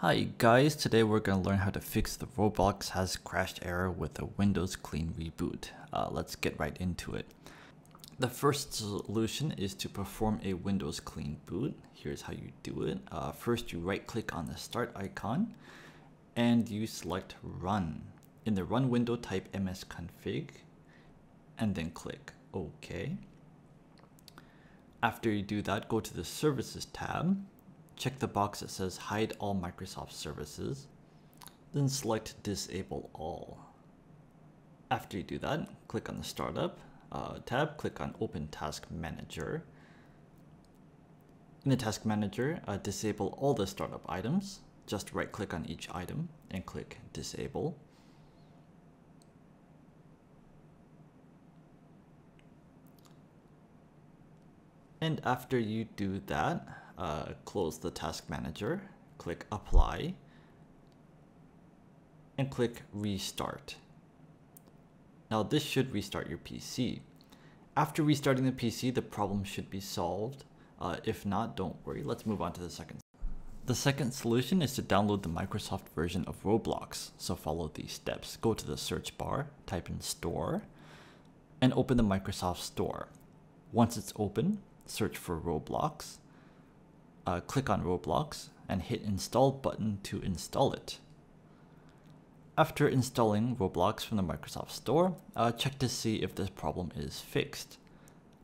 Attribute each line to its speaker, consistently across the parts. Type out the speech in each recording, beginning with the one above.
Speaker 1: Hi guys, today we're going to learn how to fix the Roblox has crashed error with a Windows clean reboot. Uh, let's get right into it. The first solution is to perform a Windows clean boot. Here's how you do it. Uh, first you right click on the start icon and you select run. In the run window type msconfig and then click OK. After you do that, go to the services tab check the box that says hide all Microsoft services, then select disable all. After you do that, click on the startup uh, tab, click on open task manager. In the task manager, uh, disable all the startup items. Just right click on each item and click disable. And after you do that, uh, close the task manager, click apply, and click restart. Now this should restart your PC. After restarting the PC, the problem should be solved. Uh, if not, don't worry. Let's move on to the second. The second solution is to download the Microsoft version of Roblox. So follow these steps. Go to the search bar, type in store, and open the Microsoft Store. Once it's open, search for Roblox uh, click on Roblox and hit install button to install it. After installing Roblox from the Microsoft Store, uh, check to see if this problem is fixed.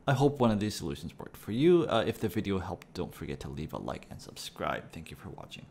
Speaker 1: I hope one of these solutions worked for you. Uh, if the video helped, don't forget to leave a like and subscribe. Thank you for watching.